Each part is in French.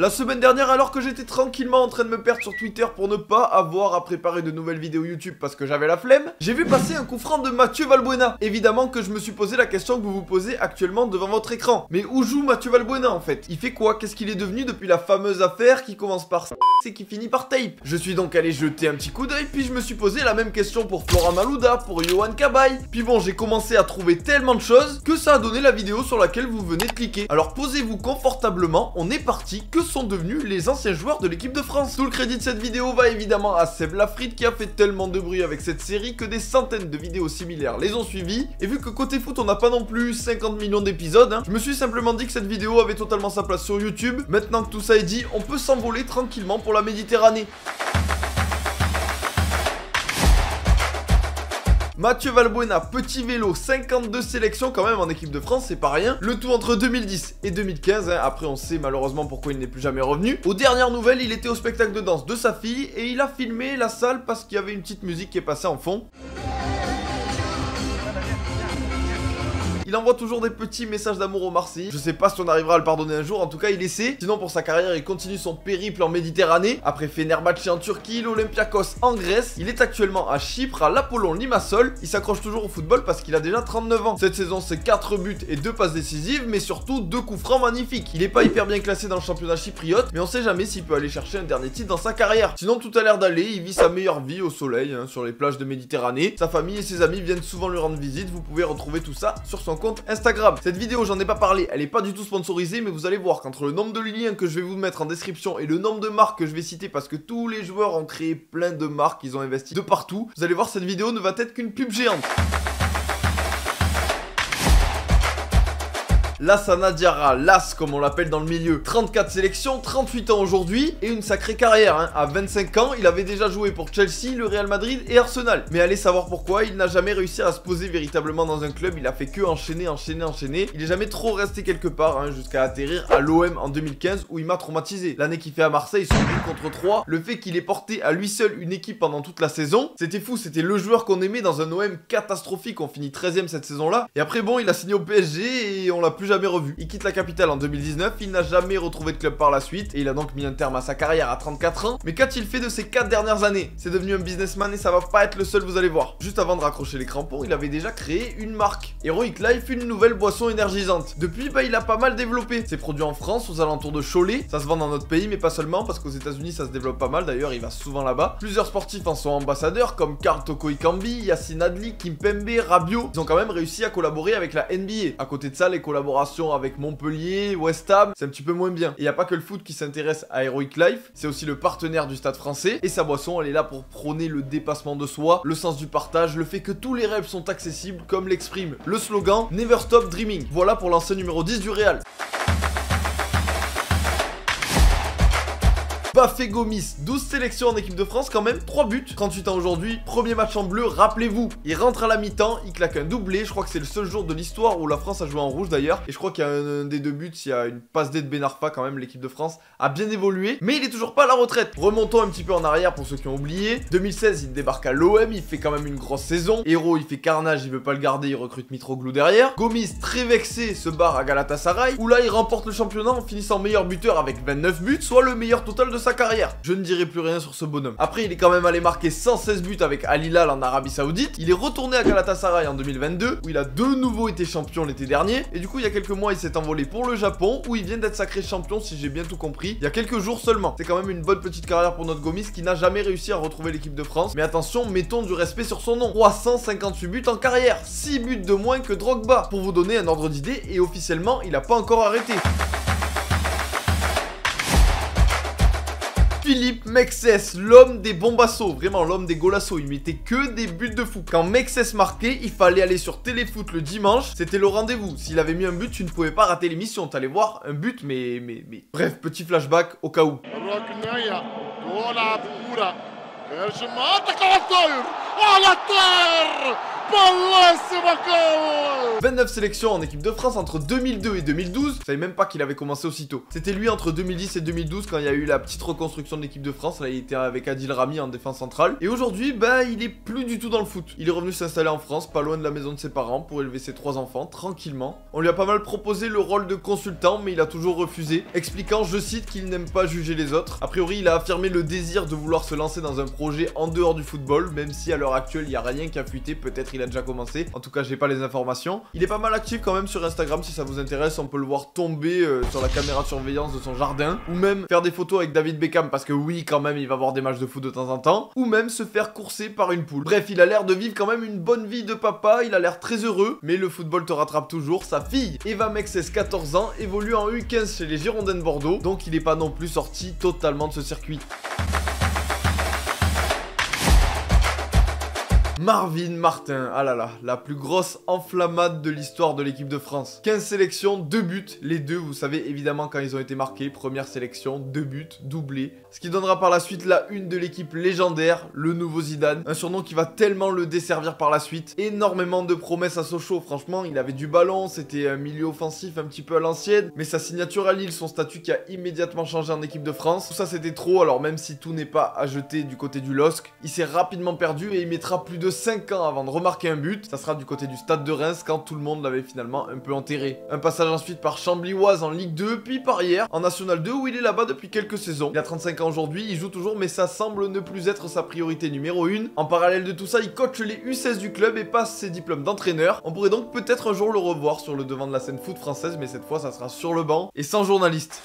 La semaine dernière, alors que j'étais tranquillement en train de me perdre sur Twitter pour ne pas avoir à préparer de nouvelles vidéos YouTube parce que j'avais la flemme, j'ai vu passer un coup franc de Mathieu Valbuena. Évidemment que je me suis posé la question que vous vous posez actuellement devant votre écran. Mais où joue Mathieu Valbuena en fait? Il fait quoi? Qu'est-ce qu'il est devenu depuis la fameuse affaire qui commence par et qui finit par tape? Je suis donc allé jeter un petit coup d'œil, puis je me suis posé la même question pour Flora Malouda, pour Johan Kabay. Puis bon, j'ai commencé à trouver tellement de choses que ça a donné la vidéo sur laquelle vous venez de cliquer. Alors posez-vous confortablement, on est parti. Que sont devenus les anciens joueurs de l'équipe de France. Tout le crédit de cette vidéo va évidemment à Seb Lafrite qui a fait tellement de bruit avec cette série que des centaines de vidéos similaires les ont suivies. Et vu que côté foot on n'a pas non plus 50 millions d'épisodes, hein, je me suis simplement dit que cette vidéo avait totalement sa place sur YouTube. Maintenant que tout ça est dit, on peut s'envoler tranquillement pour la Méditerranée. Mathieu Valbuena, petit vélo, 52 sélections quand même en équipe de France, c'est pas rien. Le tout entre 2010 et 2015, hein. après on sait malheureusement pourquoi il n'est plus jamais revenu. Aux dernières nouvelles, il était au spectacle de danse de sa fille et il a filmé la salle parce qu'il y avait une petite musique qui est passée en fond. Il envoie toujours des petits messages d'amour au Marseillais. Je sais pas si on arrivera à le pardonner un jour, en tout cas il essaie. Sinon pour sa carrière, il continue son périple en Méditerranée. Après Fenerbahçe en Turquie, l'Olympiakos en Grèce. Il est actuellement à Chypre, à l'Apollon Limassol. Il s'accroche toujours au football parce qu'il a déjà 39 ans. Cette saison, c'est 4 buts et 2 passes décisives, mais surtout 2 coups francs magnifiques. Il est pas hyper bien classé dans le championnat chypriote, mais on sait jamais s'il peut aller chercher un dernier titre dans sa carrière. Sinon tout a l'air d'aller, il vit sa meilleure vie au soleil, hein, sur les plages de Méditerranée. Sa famille et ses amis viennent souvent lui rendre visite. Vous pouvez retrouver tout ça sur son Instagram. Cette vidéo, j'en ai pas parlé, elle est pas du tout sponsorisée, mais vous allez voir qu'entre le nombre de liens que je vais vous mettre en description et le nombre de marques que je vais citer parce que tous les joueurs ont créé plein de marques, ils ont investi de partout, vous allez voir cette vidéo ne va être qu'une pub géante. Lassana Diarra, Las comme on l'appelle dans le milieu. 34 sélections, 38 ans aujourd'hui et une sacrée carrière. Hein. À 25 ans, il avait déjà joué pour Chelsea, le Real Madrid et Arsenal. Mais allez savoir pourquoi, il n'a jamais réussi à se poser véritablement dans un club. Il a fait que enchaîner, enchaîner, enchaîner. Il est jamais trop resté quelque part hein, jusqu'à atterrir à l'OM en 2015 où il m'a traumatisé. L'année qu'il fait à Marseille, son but contre 3, le fait qu'il ait porté à lui seul une équipe pendant toute la saison, c'était fou. C'était le joueur qu'on aimait dans un OM catastrophique. On finit 13ème cette saison-là. Et après, bon, il a signé au PSG et on l'a plus revu. Il quitte la capitale en 2019, il n'a jamais retrouvé de club par la suite et il a donc mis un terme à sa carrière à 34 ans. Mais qu'a-t-il fait de ces 4 dernières années? C'est devenu un businessman et ça va pas être le seul, vous allez voir. Juste avant de raccrocher les crampons, il avait déjà créé une marque. Heroic Life, une nouvelle boisson énergisante. Depuis, bah, il a pas mal développé. C'est produit en France, aux alentours de Cholet. Ça se vend dans notre pays, mais pas seulement, parce qu'aux États-Unis, ça se développe pas mal. D'ailleurs, il va souvent là-bas. Plusieurs sportifs en sont ambassadeurs, comme Karl Toko Ikambi, Yassine Adli, Kim Pembe, Rabiot. Ils ont quand même réussi à collaborer avec la NBA. À côté de ça, les collaborations avec Montpellier, West Ham, c'est un petit peu moins bien. Et y a pas que le foot qui s'intéresse à Heroic Life, c'est aussi le partenaire du stade français. Et sa boisson, elle est là pour prôner le dépassement de soi, le sens du partage, le fait que tous les rêves sont accessibles, comme l'exprime le slogan Never Stop Dreaming. Voilà pour l'ancien numéro 10 du Real. Bafé Gomis, 12 sélections en équipe de France quand même, 3 buts, 38 ans aujourd'hui, premier match en bleu, rappelez-vous, il rentre à la mi-temps, il claque un doublé, je crois que c'est le seul jour de l'histoire où la France a joué en rouge d'ailleurs, et je crois qu'il y a un, des deux buts, il y a une passe D de Ben Arfa quand même, l'équipe de France a bien évolué, mais il est toujours pas à la retraite. Remontons un petit peu en arrière pour ceux qui ont oublié, 2016 il débarque à l'OM, il fait quand même une grosse saison, Héros il fait carnage, il veut pas le garder, il recrute Mitroglou derrière, Gomis très vexé se barre à Galatasaray, où là il remporte le championnat en finissant meilleur buteur avec 29 buts, soit le meilleur total de sa carrière. Je ne dirai plus rien sur ce bonhomme. Après, il est quand même allé marquer 116 buts avec Al Hilal en Arabie Saoudite. Il est retourné à Galatasaray en 2022, où il a de nouveau été champion l'été dernier. Et du coup, il y a quelques mois, il s'est envolé pour le Japon, où il vient d'être sacré champion, si j'ai bien tout compris, il y a quelques jours seulement. C'est quand même une bonne petite carrière pour notre Gomis qui n'a jamais réussi à retrouver l'équipe de France. Mais attention, mettons du respect sur son nom. 358 buts en carrière, 6 buts de moins que Drogba. Pour vous donner un ordre d'idée, et officiellement, il n'a pas encore arrêté. Philippe Mexès, l'homme des bombassos, vraiment l'homme des golassos, il mettait que des buts de fou. Quand Mexès marquait, il fallait aller sur Téléfoot le dimanche, c'était le rendez-vous. S'il avait mis un but, tu ne pouvais pas rater l'émission, t'allais voir un but, mais, mais, mais... Bref, petit flashback au cas où. Bellissimo goal 29 sélections en équipe de France entre 2002 et 2012. Je savais même pas qu'il avait commencé aussitôt. C'était lui entre 2010 et 2012 quand il y a eu la petite reconstruction de l'équipe de France. Là, il était avec Adil Rami en défense centrale. Et aujourd'hui, bah, il est plus du tout dans le foot. Il est revenu s'installer en France, pas loin de la maison de ses parents, pour élever ses trois enfants tranquillement. On lui a pas mal proposé le rôle de consultant, mais il a toujours refusé, expliquant, je cite, qu'il n'aime pas juger les autres. A priori, il a affirmé le désir de vouloir se lancer dans un projet en dehors du football, même si à l'heure actuelle, il n'y a rien qui a fuité. Peut-être il a déjà commencé. En tout cas, j'ai pas les informations. Il est pas mal actif quand même sur Instagram si ça vous intéresse. On peut le voir tomber euh, sur la caméra de surveillance de son jardin, ou même faire des photos avec David Beckham parce que oui, quand même, il va voir des matchs de foot de temps en temps, ou même se faire courser par une poule. Bref, il a l'air de vivre quand même une bonne vie de papa. Il a l'air très heureux, mais le football te rattrape toujours. Sa fille, Eva Mexes, 14 ans, évolue en U15 chez les Girondins de Bordeaux, donc il n'est pas non plus sorti totalement de ce circuit. Marvin Martin, ah là là, la plus grosse enflammade de l'histoire de l'équipe de France. 15 sélections, 2 buts, les deux, vous savez évidemment quand ils ont été marqués, première sélection, 2 buts, doublé. Ce qui donnera par la suite la une de l'équipe légendaire, le nouveau Zidane, un surnom qui va tellement le desservir par la suite. Énormément de promesses à Sochaux, franchement, il avait du ballon, c'était un milieu offensif un petit peu à l'ancienne, mais sa signature à Lille, son statut qui a immédiatement changé en équipe de France, tout ça c'était trop, alors même si tout n'est pas à jeter du côté du LOSC, il s'est rapidement perdu et il mettra plus de 5 ans avant de remarquer un but. Ça sera du côté du stade de Reims quand tout le monde l'avait finalement un peu enterré. Un passage ensuite par Chambly-Oise en Ligue 2, puis par hier en National 2 où il est là-bas depuis quelques saisons. Il a 35 ans aujourd'hui, il joue toujours mais ça semble ne plus être sa priorité numéro 1. En parallèle de tout ça, il coach les U16 du club et passe ses diplômes d'entraîneur. On pourrait donc peut-être un jour le revoir sur le devant de la scène foot française mais cette fois ça sera sur le banc et sans journaliste.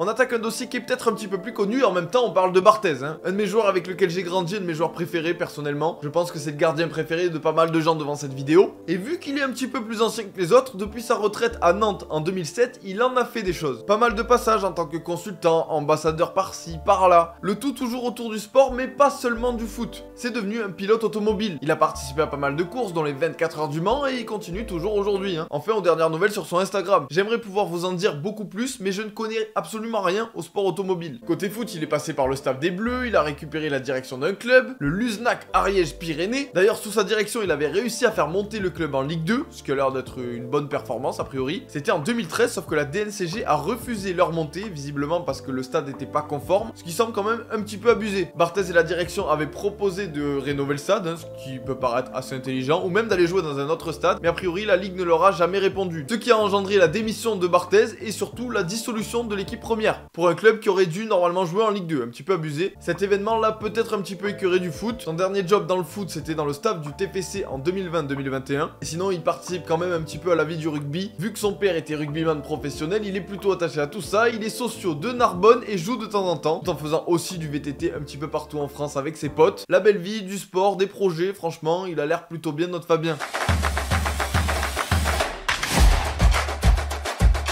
On attaque un dossier qui est peut-être un petit peu plus connu, en même temps on parle de Barthez, hein. un de mes joueurs avec lequel j'ai grandi, un de mes joueurs préférés personnellement. Je pense que c'est le gardien préféré de pas mal de gens devant cette vidéo. Et vu qu'il est un petit peu plus ancien que les autres, depuis sa retraite à Nantes en 2007, il en a fait des choses. Pas mal de passages en tant que consultant, ambassadeur par-ci, par-là. Le tout toujours autour du sport, mais pas seulement du foot. C'est devenu un pilote automobile. Il a participé à pas mal de courses, dont les 24 heures du Mans, et il continue toujours aujourd'hui. Hein. Enfin, aux dernières nouvelles sur son Instagram. J'aimerais pouvoir vous en dire beaucoup plus, mais je ne connais absolument rien au sport automobile. Côté foot, il est passé par le staff des Bleus, il a récupéré la direction d'un club, le Luznac Ariège-Pyrénées. D'ailleurs, sous sa direction, il avait réussi à faire monter le club en Ligue 2, ce qui a l'air d'être une bonne performance a priori. C'était en 2013, sauf que la DNCG a refusé leur montée, visiblement parce que le stade n'était pas conforme, ce qui semble quand même un petit peu abusé. Barthez et la direction avaient proposé de rénover le stade, hein, ce qui peut paraître assez intelligent, ou même d'aller jouer dans un autre stade, mais a priori la Ligue ne leur a jamais répondu. Ce qui a engendré la démission de Barthez et surtout la dissolution de l'équipe première pour un club qui aurait dû normalement jouer en Ligue 2, un petit peu abusé. Cet événement là peut-être un petit peu écœuré du foot. Son dernier job dans le foot c'était dans le staff du TFC en 2020-2021. Et sinon il participe quand même un petit peu à la vie du rugby. Vu que son père était rugbyman professionnel, il est plutôt attaché à tout ça. Il est socio de Narbonne et joue de temps en temps, tout en faisant aussi du VTT un petit peu partout en France avec ses potes. La belle vie, du sport, des projets, franchement il a l'air plutôt bien notre Fabien.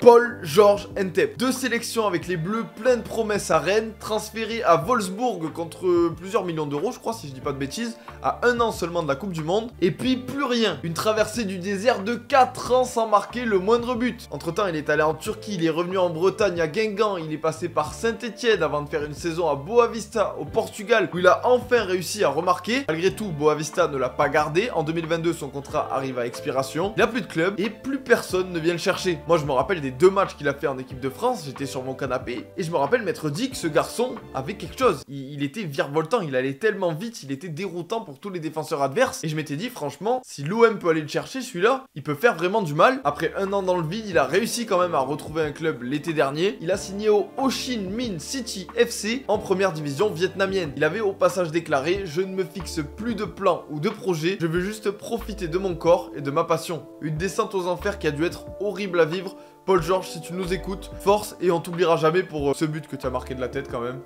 Paul Georges Entep. Deux sélections avec les Bleus, plein de promesses à Rennes, transféré à Wolfsburg contre plusieurs millions d'euros, je crois, si je dis pas de bêtises, à un an seulement de la Coupe du Monde. Et puis plus rien. Une traversée du désert de 4 ans sans marquer le moindre but. Entre temps, il est allé en Turquie, il est revenu en Bretagne à Guingamp, il est passé par Saint-Etienne avant de faire une saison à Boavista au Portugal où il a enfin réussi à remarquer. Malgré tout, Boavista ne l'a pas gardé. En 2022, son contrat arrive à expiration. Il n'a plus de club et plus personne ne vient le chercher. Moi, je me rappelle des deux matchs qu'il a fait en équipe de France, j'étais sur mon canapé et je me rappelle m'être dit que ce garçon avait quelque chose. Il, était virevoltant, il allait tellement vite, il était déroutant pour tous les défenseurs adverses et je m'étais dit franchement, si l'OM peut aller le chercher celui-là, il peut faire vraiment du mal. Après un an dans le vide, il a réussi quand même à retrouver un club l'été dernier. Il a signé au Ho Chi Minh City FC en première division vietnamienne. Il avait au passage déclaré "Je ne me fixe plus de plan ou de projet, je veux juste profiter de mon corps et de ma passion." Une descente aux enfers qui a dû être horrible à vivre Paul Georges, si tu nous écoutes, force et on t'oubliera jamais pour euh, ce but que tu as marqué de la tête quand même.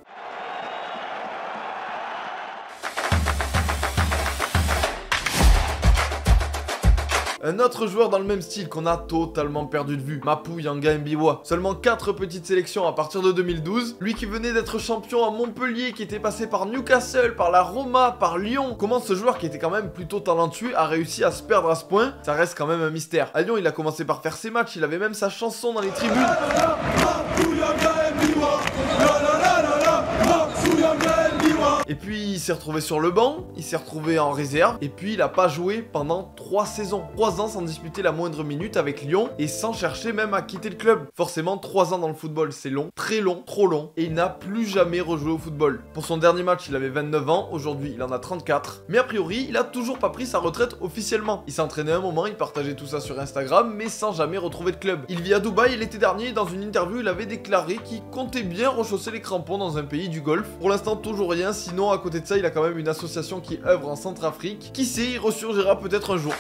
Un autre joueur dans le même style qu'on a totalement perdu de vue, Mapou Yanga Mbiwa. Seulement 4 petites sélections à partir de 2012. Lui qui venait d'être champion à Montpellier, qui était passé par Newcastle, par la Roma, par Lyon. Comment ce joueur qui était quand même plutôt talentueux a réussi à se perdre à ce point? Ça reste quand même un mystère. À Lyon, il a commencé par faire ses matchs, il avait même sa chanson dans les tribunes. Et puis il s'est retrouvé sur le banc, il s'est retrouvé en réserve, et puis il a pas joué pendant 3 saisons. 3 ans sans disputer la moindre minute avec Lyon, et sans chercher même à quitter le club. Forcément, 3 ans dans le football, c'est long, très long, trop long, et il n'a plus jamais rejoué au football. Pour son dernier match, il avait 29 ans, aujourd'hui il en a 34, mais a priori, il a toujours pas pris sa retraite officiellement. Il s'est entraîné un moment, il partageait tout ça sur Instagram, mais sans jamais retrouver de club. Il vit à Dubaï l'été dernier, dans une interview, il avait déclaré qu'il comptait bien rechausser les crampons dans un pays du Golfe. Pour l'instant, toujours rien, sinon à côté de ça, il a quand même une association qui œuvre en Centrafrique. Qui sait, il ressurgira peut-être un jour.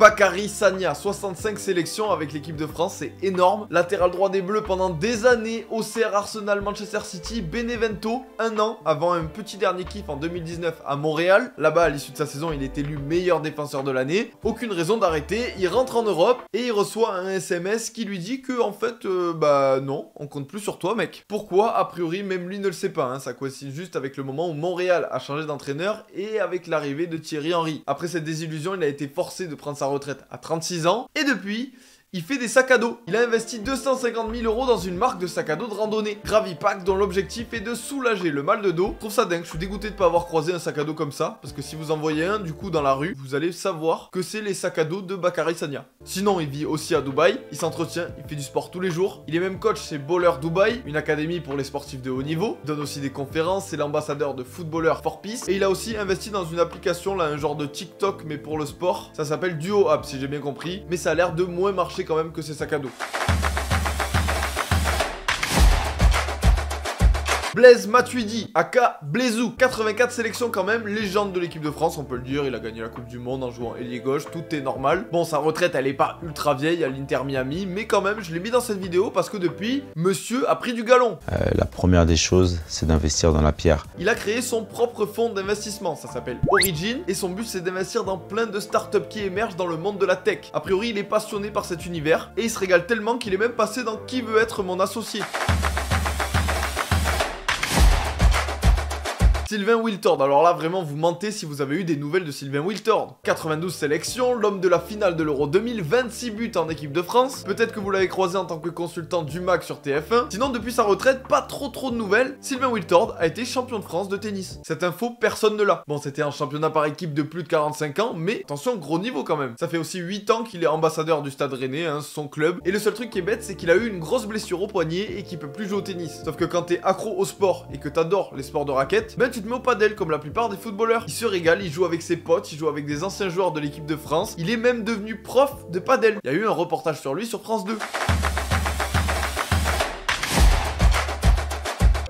Bakary Sagna, 65 sélections avec l'équipe de France, c'est énorme. Latéral droit des Bleus pendant des années, au CR Arsenal, Manchester City, Benevento, un an avant un petit dernier kiff en 2019 à Montréal. Là-bas, à l'issue de sa saison, il est élu meilleur défenseur de l'année. Aucune raison d'arrêter, il rentre en Europe et il reçoit un SMS qui lui dit que en fait, euh, bah non, on compte plus sur toi mec. Pourquoi? A priori, même lui ne le sait pas, hein. ça coïncide juste avec le moment où Montréal a changé d'entraîneur et avec l'arrivée de Thierry Henry. Après cette désillusion, il a été forcé de prendre sa retraite à 36 ans. Et depuis, il fait des sacs à dos. Il a investi 250 000 euros dans une marque de sacs à dos de randonnée, Gravipack, dont l'objectif est de soulager le mal de dos. Je trouve ça dingue, je suis dégoûté de pas avoir croisé un sac à dos comme ça, parce que si vous en voyez un du coup dans la rue, vous allez savoir que c'est les sacs à dos de Bakary Sanya. Sinon, il vit aussi à Dubaï, il s'entretient, il fait du sport tous les jours. Il est même coach chez Bowler Dubaï, une académie pour les sportifs de haut niveau. Il donne aussi des conférences, c'est l'ambassadeur de Footballer for Peace. Et il a aussi investi dans une application, là, un genre de TikTok, mais pour le sport. Ça s'appelle Duo App, si j'ai bien compris. Mais ça a l'air de moins marcher quand même que ses sacs à dos. Blaise Matuidi, aka Blaisou, 84 sélections quand même, légende de l'équipe de France, on peut le dire, il a gagné la Coupe du Monde en jouant ailier gauche, tout est normal. Bon, sa retraite, elle est pas ultra vieille à l'Inter Miami, mais quand même, je l'ai mis dans cette vidéo parce que depuis, monsieur a pris du galon. Euh, la première des choses, c'est d'investir dans la pierre. Il a créé son propre fonds d'investissement, ça s'appelle Origin, et son but c'est d'investir dans plein de startups qui émergent dans le monde de la tech. A priori, il est passionné par cet univers, et il se régale tellement qu'il est même passé dans Qui veut être mon associé. Sylvain Wiltord, alors là vraiment vous mentez si vous avez eu des nouvelles de Sylvain Wiltord. 92 sélections, l'homme de la finale de l'Euro 2000, 26 buts en équipe de France. Peut-être que vous l'avez croisé en tant que consultant du MAC sur TF1. Sinon depuis sa retraite, pas trop trop de nouvelles. Sylvain Wiltord a été champion de France de tennis. Cette info, personne ne l'a. Bon c'était un championnat par équipe de plus de 45 ans, mais attention, gros niveau quand même. Ça fait aussi 8 ans qu'il est ambassadeur du Stade Rennais, hein, son club. Et le seul truc qui est bête, c'est qu'il a eu une grosse blessure au poignet et qu'il peut plus jouer au tennis. Sauf que quand t'es accro au sport et que t'adores les sports de raquettes, ben tu tu te mets au padel comme la plupart des footballeurs. Il se régale, il joue avec ses potes, il joue avec des anciens joueurs de l'équipe de France. Il est même devenu prof de padel. Il y a eu un reportage sur lui sur France 2.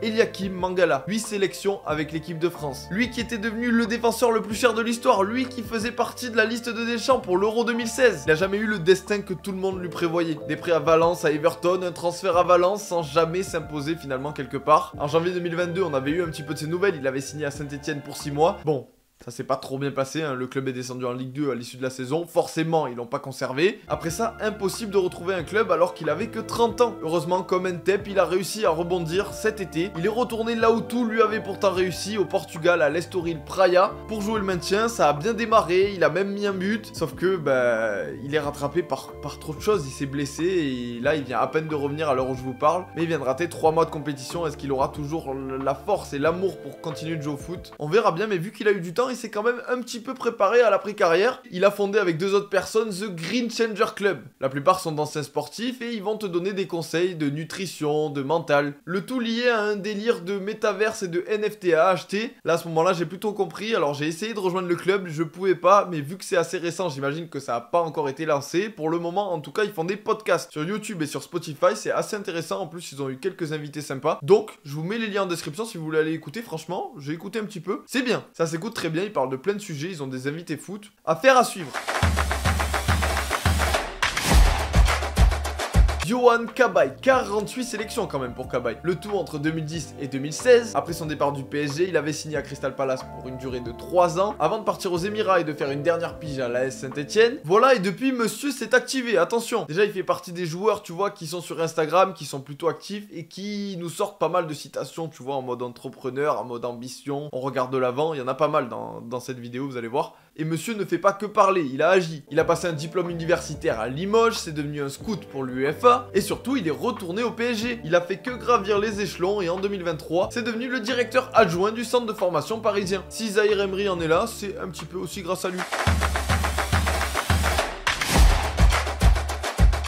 Eliakim Mangala, 8 sélections avec l'équipe de France. Lui qui était devenu le défenseur le plus cher de l'histoire, lui qui faisait partie de la liste de Deschamps pour l'Euro 2016. Il a jamais eu le destin que tout le monde lui prévoyait. Des prêts à Valence, à Everton, un transfert à Valence sans jamais s'imposer finalement quelque part. En janvier 2022, on avait eu un petit peu de ses nouvelles, il avait signé à Saint-Etienne pour 6 mois. Bon, ça s'est pas trop bien passé, hein. le club est descendu en Ligue 2 à l'issue de la saison, forcément ils l'ont pas conservé. Après ça, impossible de retrouver un club alors qu'il avait que 30 ans. Heureusement, comme Entep, il a réussi à rebondir cet été. Il est retourné là où tout lui avait pourtant réussi, au Portugal, à l'Estoril Praia, pour jouer le maintien. Ça a bien démarré, il a même mis un but, sauf que bah, il est rattrapé par, par trop de choses, il s'est blessé et là il vient à peine de revenir à l'heure où je vous parle. Mais il vient de rater 3 mois de compétition, est-ce qu'il aura toujours la force et l'amour pour continuer de jouer au foot? On verra bien, mais vu qu'il a eu du temps, il s'est quand même un petit peu préparé à l'après-carrière. Il a fondé avec deux autres personnes The Green Changer Club. La plupart sont d'anciens sportifs et ils vont te donner des conseils de nutrition, de mental. Le tout lié à un délire de métaverse et de NFT à acheter. Là, à ce moment-là, j'ai plutôt compris. Alors, j'ai essayé de rejoindre le club, je pouvais pas, mais vu que c'est assez récent, j'imagine que ça a pas encore été lancé. Pour le moment, en tout cas, ils font des podcasts sur YouTube et sur Spotify. C'est assez intéressant. En plus, ils ont eu quelques invités sympas. Donc, je vous mets les liens en description si vous voulez aller écouter. Franchement, j'ai écouté un petit peu. C'est bien. Ça s'écoute très bien. Ils parlent de plein de sujets, ils ont des invités foot. Affaire à suivre. Johan Cabaye, 48 sélections quand même pour Cabaye. Le tout entre 2010 et 2016. Après son départ du PSG, il avait signé à Crystal Palace pour une durée de 3 ans, avant de partir aux Émirats et de faire une dernière pige à l'AS Saint-Etienne. Voilà, et depuis, monsieur s'est activé, attention. Déjà, il fait partie des joueurs, tu vois, qui sont sur Instagram, qui sont plutôt actifs et qui nous sortent pas mal de citations, tu vois, en mode entrepreneur, en mode ambition. On regarde de l'avant, il y en a pas mal dans cette vidéo, vous allez voir. Et monsieur ne fait pas que parler, il a agi. Il a passé un diplôme universitaire à Limoges, c'est devenu un scout pour l'UEFA, et surtout il est retourné au PSG. Il a fait que gravir les échelons, et en 2023, c'est devenu le directeur adjoint du centre de formation parisien. Si Zahir Emery en est là, c'est un petit peu aussi grâce à lui.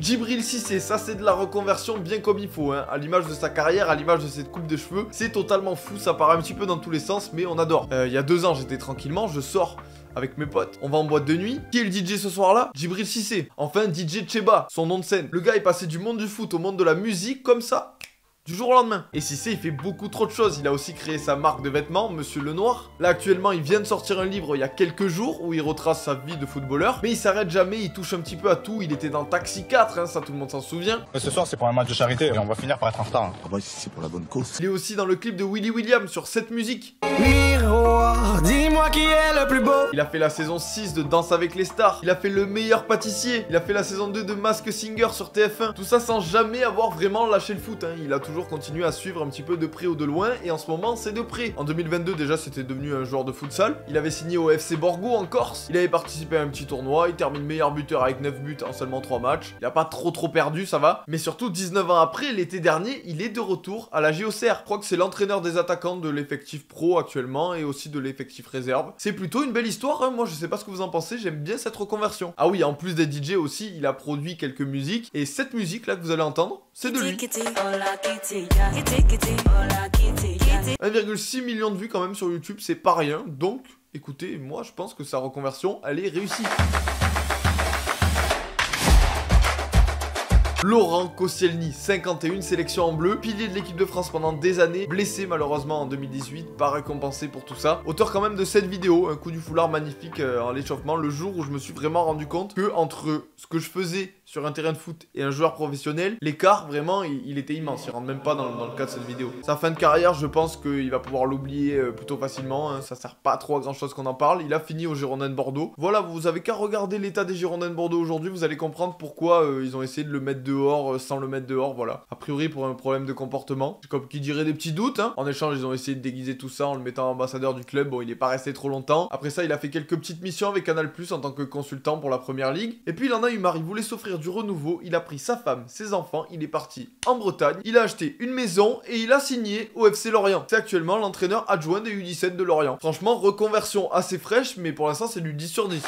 Djibril Cissé, ça c'est de la reconversion bien comme il faut, hein. à l'image de sa carrière, à l'image de cette coupe de cheveux, c'est totalement fou, ça part un petit peu dans tous les sens, mais on adore. Euh, il y a deux ans, j'étais tranquillement, je sors avec mes potes. On va en boîte de nuit. Qui est le DJ ce soir-là? Djibril Cissé. Enfin, DJ Cheba, son nom de scène. Le gars est passé du monde du foot au monde de la musique comme ça du jour au lendemain. Et si c'est, il fait beaucoup trop de choses. Il a aussi créé sa marque de vêtements, Monsieur Le Noir. Là, actuellement, il vient de sortir un livre il y a quelques jours où il retrace sa vie de footballeur. Mais il s'arrête jamais, il touche un petit peu à tout. Il était dans Taxi 4, hein, ça tout le monde s'en souvient. Ce soir, c'est pour un match de charité et on va finir par être en retard. Hein. Ah bah, c'est pour la bonne cause. Il est aussi dans le clip de Willy William sur cette musique. Dis-moi qui est le plus beau. Il a fait la saison 6 de Danse avec les stars. Il a fait le meilleur pâtissier. Il a fait la saison 2 de Mask Singer sur TF1. Tout ça sans jamais avoir vraiment lâché le foot. Hein. Il a toujours continué à suivre un petit peu de près ou de loin, et en ce moment c'est de près. En 2022 déjà c'était devenu un joueur de futsal, il avait signé au FC Borgo en Corse, il avait participé à un petit tournoi, il termine meilleur buteur avec 9 buts en seulement 3 matchs, il a pas trop trop perdu ça va, mais surtout 19 ans après, l'été dernier, il est de retour à la JOCR. Je crois que c'est l'entraîneur des attaquants de l'effectif pro actuellement, et aussi de l'effectif réserve. C'est plutôt une belle histoire, hein. moi je sais pas ce que vous en pensez, j'aime bien cette reconversion. Ah oui, en plus des DJ aussi, il a produit quelques musiques, et cette musique là que vous allez entendre, c'est de lui. 1,6 million de vues quand même sur YouTube, c'est pas rien. Donc, écoutez, moi je pense que sa reconversion, elle est réussie. Laurent Koscielny, 51 sélections en bleu, pilier de l'équipe de France pendant des années, blessé malheureusement en 2018, pas récompensé pour tout ça. Auteur quand même de cette vidéo, un coup du foulard magnifique euh, en l'échauffement, le jour où je me suis vraiment rendu compte que entre ce que je faisais sur un terrain de foot et un joueur professionnel, l'écart vraiment il, était immense, il rentre même pas dans, le cas de cette vidéo. Sa fin de carrière, je pense qu'il va pouvoir l'oublier euh, plutôt facilement, hein. ça sert pas trop à grand chose qu'on en parle, il a fini au Girondin de Bordeaux. Voilà, vous avez qu'à regarder l'état des Girondins de Bordeaux aujourd'hui, vous allez comprendre pourquoi euh, ils ont essayé de le mettre dehors euh, sans le mettre dehors, voilà. A priori pour un problème de comportement, comme qui dirait des petits doutes, hein. En échange, ils ont essayé de déguiser tout ça en le mettant ambassadeur du club, bon il est pas resté trop longtemps. Après ça, il a fait quelques petites missions avec Canal+, en tant que consultant pour la première ligue. Et puis il en a eu marre, il voulait s'offrir du renouveau, il a pris sa femme, ses enfants, il est parti en Bretagne, il a acheté une maison et il a signé au FC Lorient. C'est actuellement l'entraîneur adjoint des U17 de Lorient. Franchement, reconversion assez fraîche, mais pour l'instant c'est du 10 sur 10.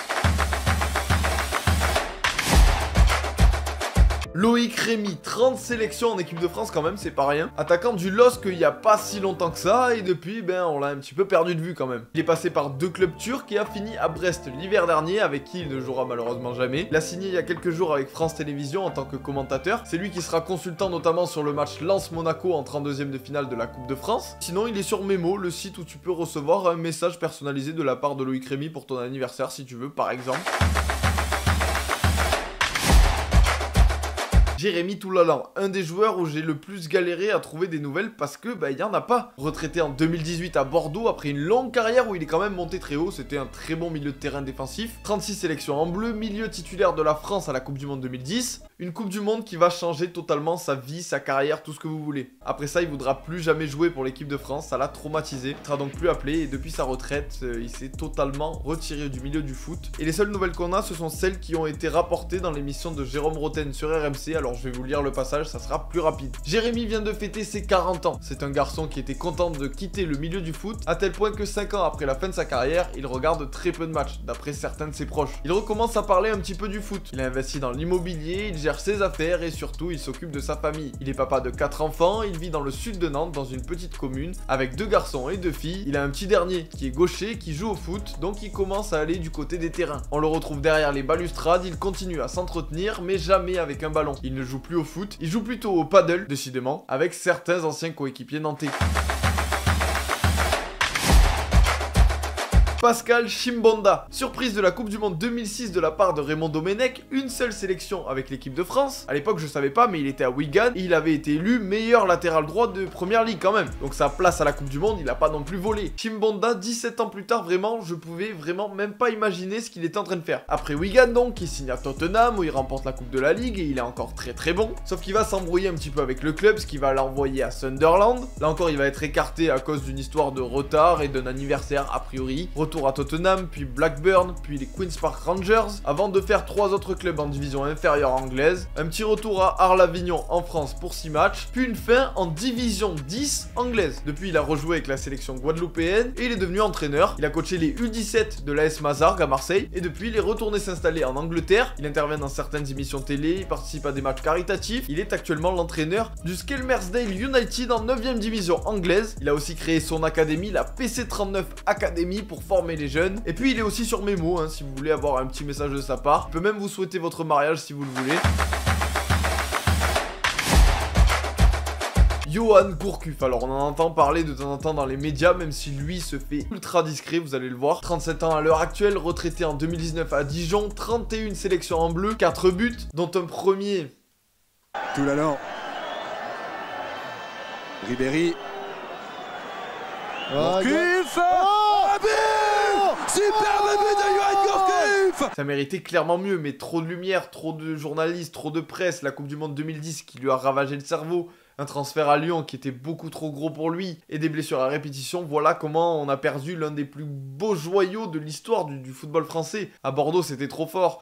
Loïc Rémy, 30 sélections en équipe de France quand même, c'est pas rien. Attaquant du LOSC il y a pas si longtemps que ça, et depuis, ben, on l'a un petit peu perdu de vue quand même. Il est passé par deux clubs turcs et a fini à Brest l'hiver dernier, avec qui il ne jouera malheureusement jamais. Il a signé il y a quelques jours avec France Télévisions en tant que commentateur. C'est lui qui sera consultant notamment sur le match Lens-Monaco en 32e de finale de la Coupe de France. Sinon, il est sur Memo, le site où tu peux recevoir un message personnalisé de la part de Loïc Rémy pour ton anniversaire si tu veux, par exemple. Jérémy Toulalan, un des joueurs où j'ai le plus galéré à trouver des nouvelles parce que bah il y en a pas. Retraité en 2018 à Bordeaux après une longue carrière où il est quand même monté très haut, c'était un très bon milieu de terrain défensif. 36 sélections en bleu, milieu titulaire de la France à la Coupe du Monde 2010. Une Coupe du Monde qui va changer totalement sa vie, sa carrière, tout ce que vous voulez. Après ça, il voudra plus jamais jouer pour l'équipe de France, ça l'a traumatisé. Il sera donc plus appelé et depuis sa retraite, euh, il s'est totalement retiré du milieu du foot. Et les seules nouvelles qu'on a, ce sont celles qui ont été rapportées dans l'émission de Jérôme Roten sur RMC. Alors je vais vous lire le passage, ça sera plus rapide. Jérémy vient de fêter ses 40 ans. C'est un garçon qui était content de quitter le milieu du foot, à tel point que 5 ans après la fin de sa carrière, il regarde très peu de matchs, d'après certains de ses proches. Il recommence à parler un petit peu du foot. Il a investi dans l'immobilier, il gère ses affaires et surtout il s'occupe de sa famille. Il est papa de 4 enfants, il vit dans le sud de Nantes, dans une petite commune, avec deux garçons et deux filles. Il a un petit dernier qui est gaucher, qui joue au foot, donc il commence à aller du côté des terrains. On le retrouve derrière les balustrades, il continue à s'entretenir, mais jamais avec un ballon. Ne joue plus au foot, il joue plutôt au paddle, décidément, avec certains anciens coéquipiers nantais. Pascal Chimbonda. Surprise de la Coupe du Monde 2006 de la part de Raymond Domenech, une seule sélection avec l'équipe de France. À l'époque, je savais pas, mais il était à Wigan et il avait été élu meilleur latéral droit de Première Ligue quand même. Donc sa place à la Coupe du Monde, il a pas non plus volé. Chimbonda, 17 ans plus tard, vraiment, je pouvais vraiment même pas imaginer ce qu'il était en train de faire. Après Wigan donc, il signe à Tottenham où il remporte la Coupe de la Ligue et il est encore très très bon. Sauf qu'il va s'embrouiller un petit peu avec le club, ce qui va l'envoyer à Sunderland. Là encore, il va être écarté à cause d'une histoire de retard et d'un anniversaire a priori retour à Tottenham, puis Blackburn, puis les Queen's Park Rangers, avant de faire trois autres clubs en division inférieure anglaise, un petit retour à Arles-Avignon en France pour 6 matchs, puis une fin en division 10 anglaise. Depuis, il a rejoué avec la sélection guadeloupéenne et il est devenu entraîneur. Il a coaché les U17 de l'AS Mazargues à Marseille et depuis, il est retourné s'installer en Angleterre. Il intervient dans certaines émissions télé, il participe à des matchs caritatifs. Il est actuellement l'entraîneur du Skelmersdale United en 9ème division anglaise. Il a aussi créé son académie, la PC39 Academy, pour former les jeunes. Et puis, il est aussi sur Memo, hein, si vous voulez avoir un petit message de sa part. Il peut même vous souhaiter votre mariage si vous le voulez. Johan Gourcuff. Alors on en entend parler de temps en temps dans les médias, même si lui se fait ultra discret, vous allez le voir. 37 ans à l'heure actuelle, retraité en 2019 à Dijon, 31 sélections en bleu, 4 buts, dont un premier... Tout l'allant. Ribéry. Gourcuff oh Superbe but de Johan Gourcuff Ça méritait clairement mieux, mais trop de lumière, trop de journalistes, trop de presse, la Coupe du Monde 2010 qui lui a ravagé le cerveau un transfert à Lyon qui était beaucoup trop gros pour lui et des blessures à répétition, voilà comment on a perdu l'un des plus beaux joyaux de l'histoire du, du, football français. À Bordeaux, c'était trop fort.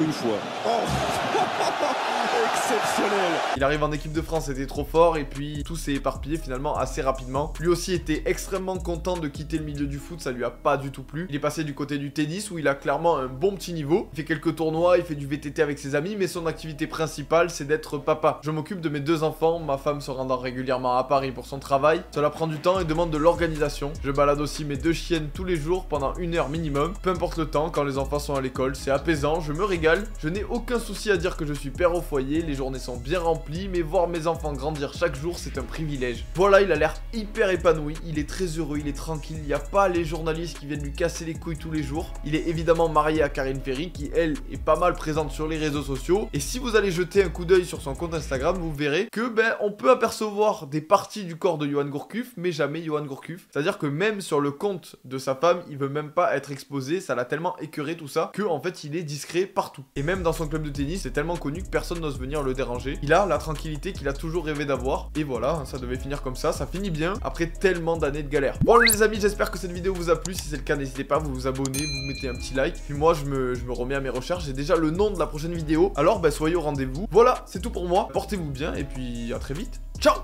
Une fois. Oh Exceptionnel Il arrive en équipe de France, c'était trop fort, et puis tout s'est éparpillé finalement assez rapidement. Lui aussi était extrêmement content de quitter le milieu du foot, ça lui a pas du tout plu. Il est passé du côté du tennis, où il a clairement un bon petit niveau. Il fait quelques tournois, il fait du VTT avec ses amis, mais son activité principale, c'est d'être papa. Je m'occupe de mes deux enfants, ma femme se rendant régulièrement à Paris pour son travail. Cela prend du temps et demande de l'organisation. Je balade aussi mes deux chiennes tous les jours pendant une heure minimum, peu importe le temps, quand les enfants sont à l'école, c'est apaisant, je me régale. Je n'ai aucun souci à dire que je suis père au foyer, les journées sont bien remplies, mais voir mes enfants grandir chaque jour, c'est un privilège. Voilà, il a l'air hyper épanoui, il est très heureux, il est tranquille, il n'y a pas les journalistes qui viennent lui casser les couilles tous les jours. Il est évidemment marié à Karine Ferry, qui elle est pas mal présente sur les réseaux sociaux. Et si vous allez jeter un coup d'œil sur son compte Instagram, vous verrez que ben on peut apercevoir des parties du corps de Johan Gourcuff, mais jamais Johan Gourcuff. C'est-à-dire que même sur le compte de sa femme, il veut même pas être exposé, ça l'a tellement écœuré tout ça, que en fait il est discret partout. Et même dans son club de tennis, c'est tellement connu que personne n'ose venir le déranger. Il a la tranquillité qu'il a toujours rêvé d'avoir. Et voilà, ça devait finir comme ça. Ça finit bien après tellement d'années de galère. Bon les amis, j'espère que cette vidéo vous a plu. Si c'est le cas, n'hésitez pas à vous, abonner, vous mettez un petit like. Puis moi, je me, je me remets à mes recherches. J'ai déjà le nom de la prochaine vidéo. Alors, bah, soyez au rendez-vous. Voilà, c'est tout pour moi. Portez-vous bien et puis à très vite. Ciao